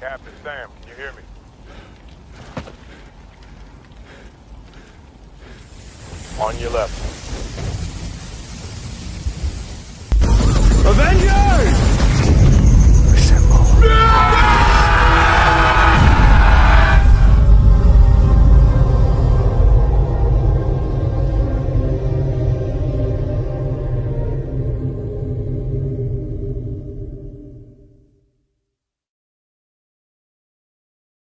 Captain Sam, can you hear me? On your left. Avengers!